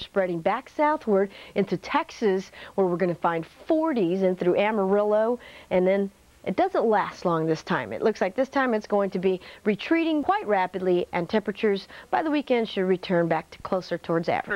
spreading back southward into Texas, where we're going to find 40s and through Amarillo, and then it doesn't last long this time. It looks like this time it's going to be retreating quite rapidly, and temperatures by the weekend should return back to closer towards average.